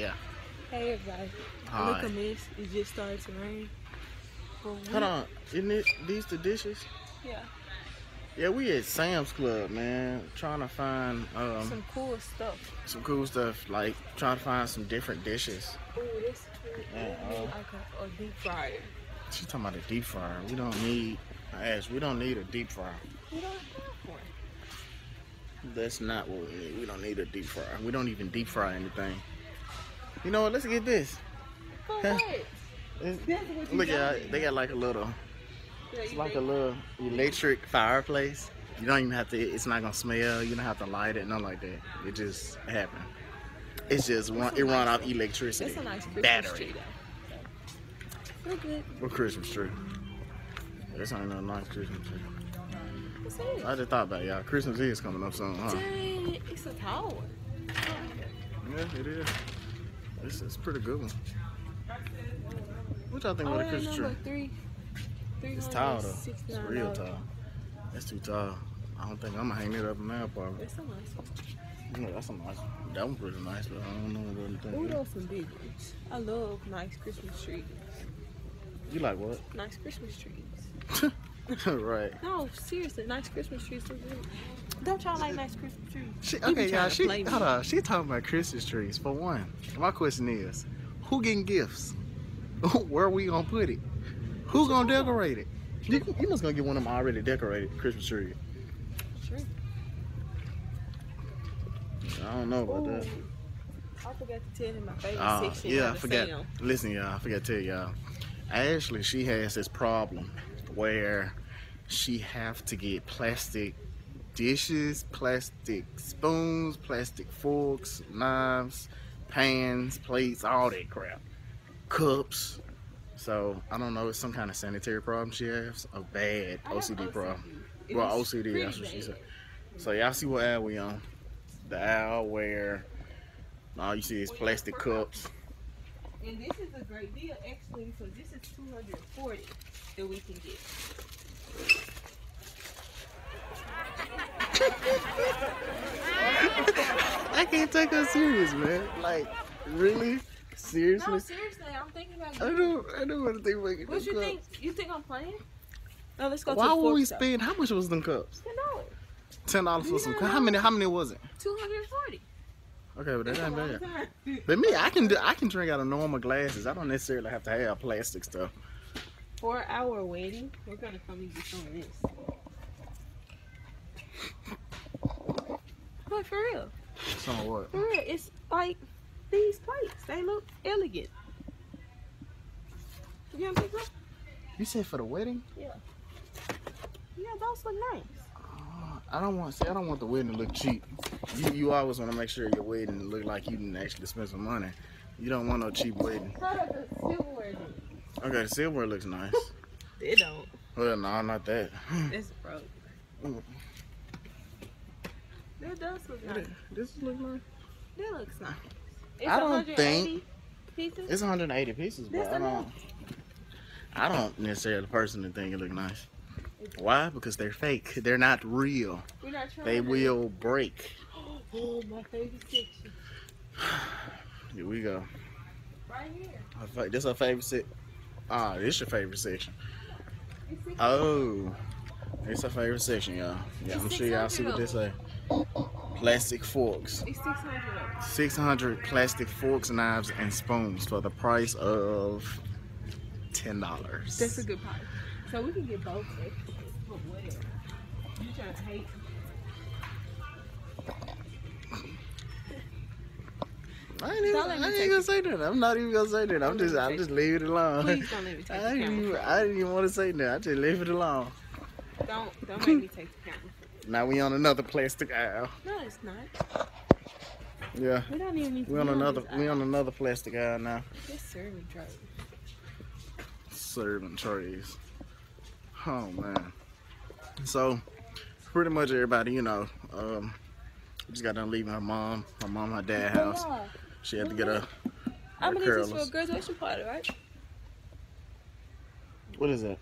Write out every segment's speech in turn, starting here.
Yeah. Hey everybody. Hi. Look at this. It just started to rain. Hold on. Isn't it these the dishes? Yeah. Yeah, we at Sam's Club, man. Trying to find um, Some cool stuff. some cool stuff, like trying to find some different dishes. Ooh, this cool. Yeah, need uh, like a, a deep fryer. She's talking about a deep fryer. We don't need, asked, we don't need a deep fryer. We don't have one. That's not what we need. We don't need a deep fryer. We don't even deep fry anything. You know what? Let's get this. What? It's- That's what you Look at they got like a little, Yeah, it's like a little electric fireplace. You don't even have to. It's not gonna smell. You don't have to light it. Nothing like that. It just happened. It's just run. It run off electricity. It's a nice Christmas Battery. tree though. Good. What Christmas tree? This ain't no nice Christmas tree. I just thought about y'all. Christmas is coming up soon, huh? Dang, it's a tall one. Yeah, it is. This is pretty good one. What y'all think Oh, about a yeah, Christmas number tree? three. It's tall though. It's $369. real tall. That's too tall. I don't think I'm gonna hang it up in my apartment. It's a nice one. You know, that's a nice. That one's pretty nice, but I don't know what other Ooh, those some big ones. I love nice Christmas trees. You like what? Nice Christmas trees. right. No, seriously, nice Christmas trees look good. Don't y'all like nice Christmas trees? She, okay, y'all. She hold on. She talking about Christmas trees. For one, my question is, who getting gifts? Where are we gonna put it? Who gonna decorate it? You, you must gonna get one of them already decorated Christmas tree. Sure. I don't know about that. I forgot to tell him my favorite Uh, section. yeah, I forgot. Listen, y'all, I forgot to tell y'all. Ashley, she has this problem where she have to get plastic dishes, plastic spoons, plastic forks, knives, pans, plates, all that crap, cups. So I don't know. It's some kind of sanitary problem she has. A bad OCD problem. It Well, OCD. That's what she said. So y'all see what aisle we on? The aisle where all you see is plastic cups. And this is a great deal actually because this is 240 that we can get. I can't take her serious, man. Like, really? Seriously? No, seriously, I'm thinking about I getting don't, I don't want to think about What you them think? You think I'm playing? No, let's go. Why to the would we fork shop. spend? How much was them cups? Ten dollars. Ten dollars for some. don't cups. How many? How many was it? Two hundred and forty. Okay, but that ain't bad. But me, I can do. I can drink out of normal glasses. I don't necessarily have to have plastic stuff. For our waiting, we're gonna come and get some of this. But for real, Some of what? for real, it's like these plates. They look elegant. You know what I'm? You said for the wedding? Yeah, Yeah, those look nice. Uh, I don't want. See, I don't want the wedding to look cheap. You, you always want to make sure your wedding look like you didn't actually spend some money. You don't want no cheap wedding. How does the silverware do? Okay, the silverware looks nice. it don't. Well, no, not that. It's broke. That does look nice. This look nice. That looks nice. It's I don't think pieces. It's 180 pieces, but That's I don't. I don't necessarily personally think it look nice. Why? Because they're fake. They're not real. Not They to- will break. Oh, my favorite section. Here we go. Right here. Her fa- This her favorite set. Ah, this your favorite section. It's six- Oh, it's her favorite section, y'all. Yeah, I'm sure y'all see what they say. Plastic forks. It's 600 600 plastic forks, knives, and spoons for the price of $10. That's a good price. So we can get both extras, but whatever. You trying to hate? I ain't, even, I ain't gonna say that. I'm not even gonna say that. I'm just, I'm just leave it alone. Please don't let me take I the didn't camera. even, I didn't even want to say that. I just leave it alone. Don't don't make me take the camera. Now we on another plastic aisle. No, it's not. Yeah, We don't even need to we on another, we on another plastic aisle now. This serving tray. Serving trays. Oh man. So, pretty much everybody, you know, um, just got done leaving her mom, her mom, her dad house. Yeah. She had to get a. I her believe this for a graduation party, right? What is that?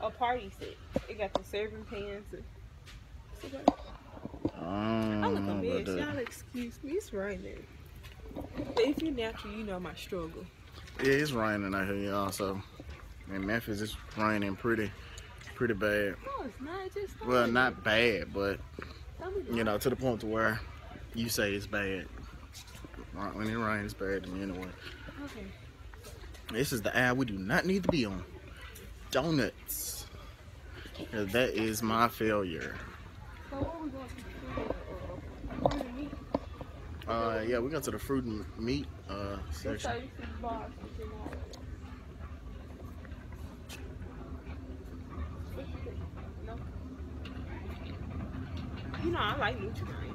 A party set. It got the serving pans. And... Um, I look a mess. Y'all excuse me. It's raining. But if you're natural, you know my struggle. Yeah, it's raining out here, y'all. So in Memphis, it's raining pretty, pretty bad. No, it's not. Just Well, not bad, but you know, to the point to where you say it's bad. When it rains, bad to me anyway. Okay. This is the ad we do not need to be on. Donuts. That is my failure. Uh. Uh, yeah, we got to the fruit and meat uh, section. 36 bars. but you know. No. You know I like Nutri-Grain.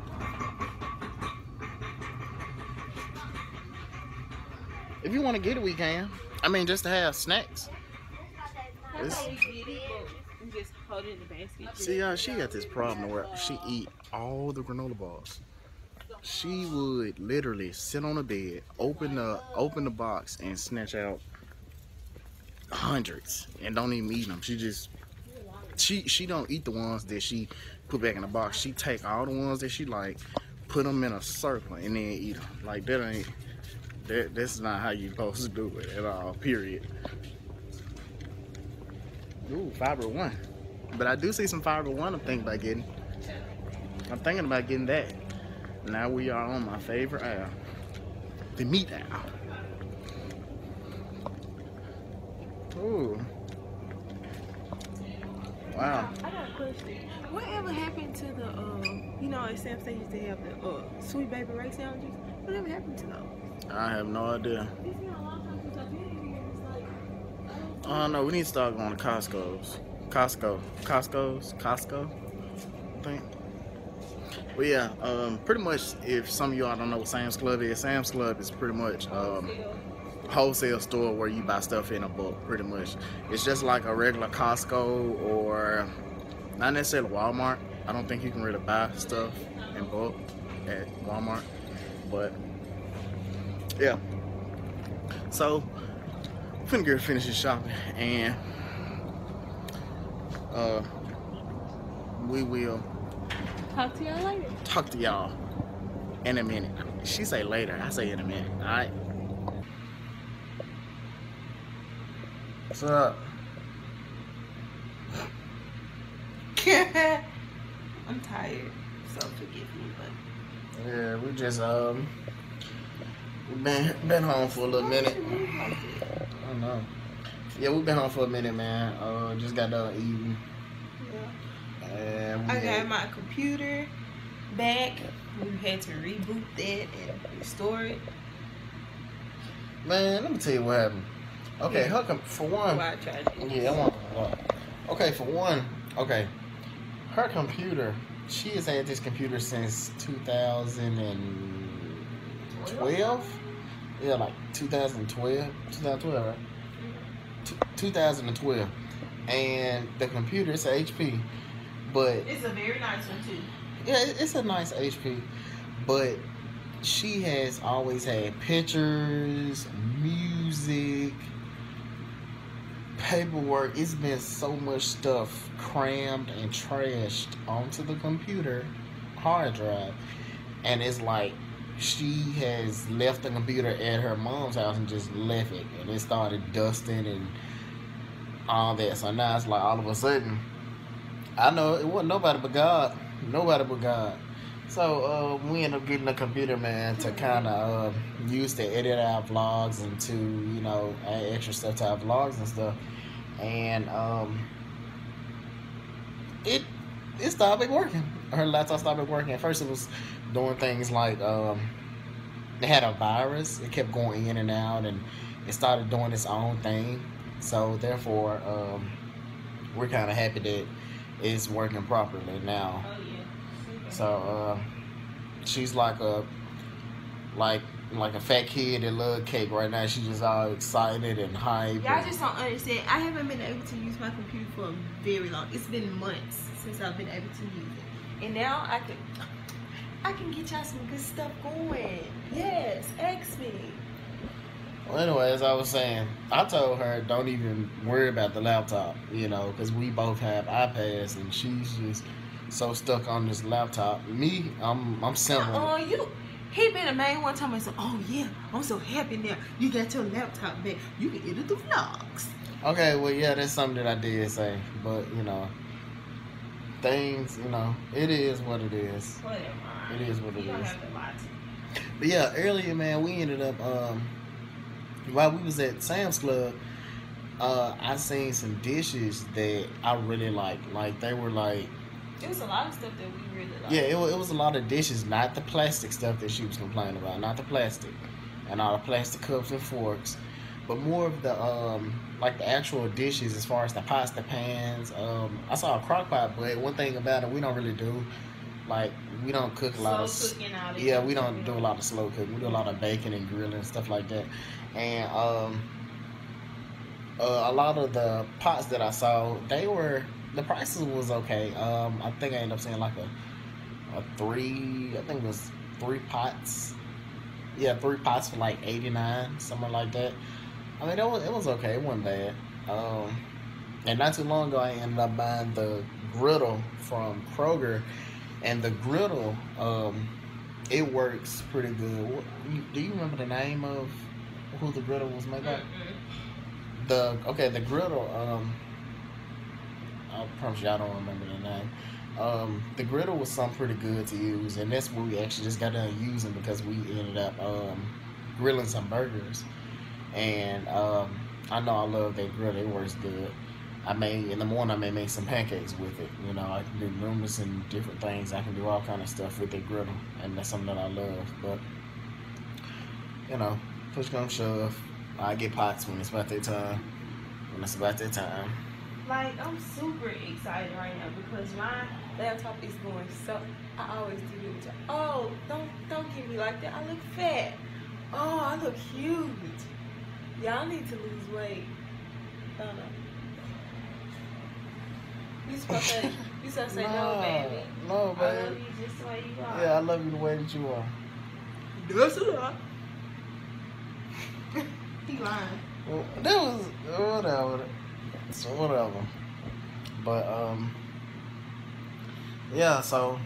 If you want to get it, we can. I mean, just to have snacks. That's It's- it in the basket. See, uh, she got this problem where she eat all the granola bars. She would literally sit on the bed, open the open the box, and snatch out hundreds, and don't even eat them. She just she she don't eat the ones that she put back in the box. She take all the ones that she like, put them in a circle, and then eat them. Like that ain't that that's not how you supposed to do it at all. Period. Ooh, fiber one. But I do see some fiber one I'm thinking about getting. I'm thinking about getting that. Now we are on my favorite aisle. The meat aisle. Ooh. Wow. I got a question. Whatever happened to the, uh, you know, at Sam State used to have the uh, sweet baby Ray sandwiches? Whatever happened to those? I have no idea. It's been a long time since I've been here. It's like, I don't I don't know. We need to start going to Costco's. Costco. Costco's. Costco. I think. But yeah, um, pretty much if some of y'all don't know what Sam's Club is, Sam's Club is pretty much um, wholesale store where you buy stuff in a bulk pretty much it's just like a regular costco or not necessarily walmart i don't think you can really buy stuff in bulk at walmart but yeah so i'm get finish this shopping and uh we will Talk to y'all later. talk to y'all in a minute she say later i say in a minute all right what's up I'm tired, so forgive me, but Yeah, we just um been been home for a little minute. I don't know. Yeah, we've been home for a minute, man. Uh, just got done eating, Yeah. I got had, my computer back. We had to reboot that and restore it. man. Let me tell you what happened. Okay, Yeah. her com- for one. Why I. Yeah, I want. well, Okay, for one. Okay, her computer. She has had this computer since 2012. Yeah, like 2012. 2012, right? T- 2012. And the computer is a HP, but It's a very nice one too. yeah, it's a nice HP, but she has always had pictures, music, paperwork. It's been so much stuff crammed and trashed onto the computer hard drive, and it's like she has left the computer at her mom's house and just left it, and it started dusting and all that. So now it's like all of a sudden, I know it wasn't nobody but God. Nobody but God. So uh, we ended up getting a computer man to kind of uh, use to edit our vlogs and to you know add extra stuff to our vlogs and stuff. And um, it it stopped working. Her laptop stopped it working. At first, it was doing things like um, it had a virus. It kept going in and out, and it started doing its own thing. So therefore, um, we're kind of happy that it's working properly now. Oh yeah. So uh, she's like a like like a fat kid that love cake right now. She's just all excited and hype. Y'all just don't understand. I haven't been able to use my computer for a very long. It's been months since I've been able to use it, and now I can. I can get y'all some good stuff going. Yes, ask me. Well, anyway, as I was saying, I told her don't even worry about the laptop, you know, because we both have iPads, and she's just so stuck on this laptop. Me, I'm I'm similar. Oh, you. He been the man one time. I said, "Oh yeah, I'm so happy now. You got your laptop back. You can edit the vlogs." Okay, well, yeah, that's something that I did say, but you know, things, you know, it is what it is. Whatever. It is what it is. have to lie to me. But yeah, earlier, man, we ended up um while we was at Sam's Club. Uh, I seen some dishes that I really like. Like they were like, There was a lot of stuff that we really like. yeah, it, it was a lot of dishes, not the plastic stuff that she was complaining about, not the plastic, and all the plastic cups and forks, but more of the um like the actual dishes as far as the pasta pans. Um, I saw a crock pot, but one thing about it, we don't really do like we don't cook a lot of. Slow out. Yeah, we don't do a lot of slow cooking. We do a lot of baking and grilling and stuff like that. And um, uh, a lot of the pots that I saw, they were the prices was okay. Um, I think I ended up seeing like a a three. I think it was three pots. Yeah, three pots for like eighty nine, something like that. I mean, it was it was okay. It wasn't bad. Um, and not too long ago, I ended up buying the griddle from Kroger, and the griddle, um, it works pretty good. Do you remember the name of who the griddle was made by? The okay, the griddle. Um, I promise you, I don't remember the name. Um, the griddle was something pretty good to use, and that's what we actually just got done using because we ended up um, grilling some burgers. And um, I know I love that griddle it works good. I may in the morning I may make some pancakes with it. You know, I can do numerous and different things. I can do all kind of stuff with the griddle, and that's something that I love. But you know, push come shove, I get pots when it's about that time. When it's about that time. Like I'm super excited right now because my laptop is going so. I always do it. Oh, don't don't get me like that. I look fat. Oh, I look huge. Y'all need to lose weight. Oh no. You supposed to you supposed to say no, baby. No, I love baby. you just the way you are. Yeah, I love you the way that you are. That's a lot. he lying. Well, that was whatever. So whatever. But um, yeah. So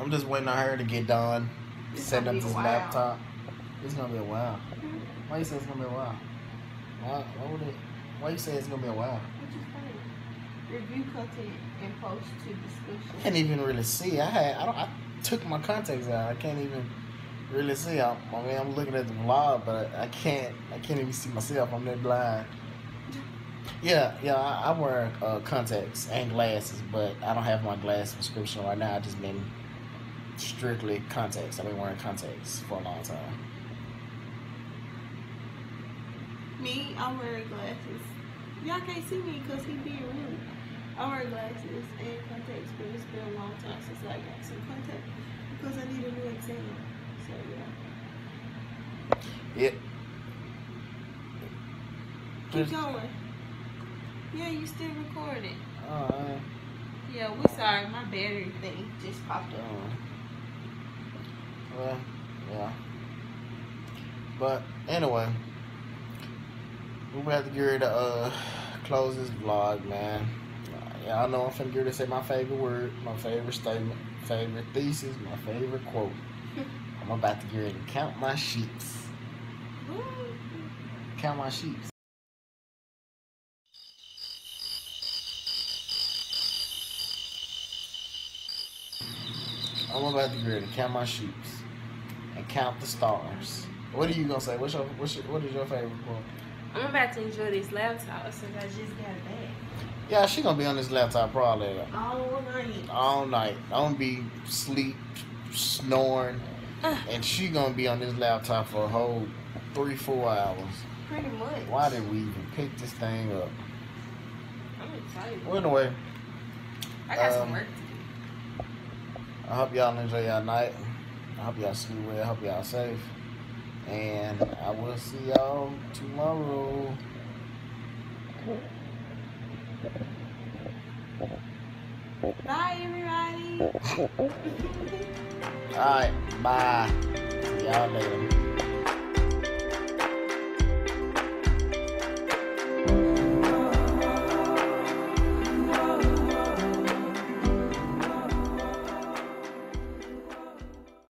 I'm just waiting on her to get done It's setting up this laptop. It's gonna be a while. Why you say it's gonna be a while? Why? Why would it? Why you say it's gonna be a while? What you saying? Review content and post to I can't even really see. I had. I don't. I took my contacts out. I can't even really see. I, I mean, I'm looking at the vlog, but I can't. I can't even see myself. I'm that blind. Yeah, yeah. I, I wear uh, contacts and glasses, but I don't have my glass prescription right now. I've just been strictly contacts. I've been wearing contacts for a long time. Me, I'm wearing glasses. Y'all can't see me because he being rude. I wear glasses and contacts, but it's been a long time since I got some contacts because I need a new exam. So yeah. Yep. Keep going. Yeah, you still recording. Alright. Yeah, we sorry. My battery thing just popped up. Uh, well, yeah. But anyway, we have to get ready to uh, close this vlog, man. Y'all know I'm finna get to say my favorite word, my favorite statement, favorite thesis, my favorite quote. I'm about to get ready to count my sheeps. Count my sheeps. I'm about to get ready to count my sheeps and count the stars. What are you gonna say? What's your, what's your what is your favorite quote? I'm about to enjoy this laptop since I just got it back. Yeah, she gonna be on this laptop probably All night. all night. I'm gonna be sleep, snoring, Uh. and she gonna be on this laptop for a whole three, four hours. Pretty much. Why did we even pick this thing up? I'm excited. Well, anyway, I got some um, work to do. I hope y'all enjoy y'all night. I hope y'all sleep well. I hope y'all safe. And I will see y'all tomorrow. Bye, everybody. All right, bye. See y'all later.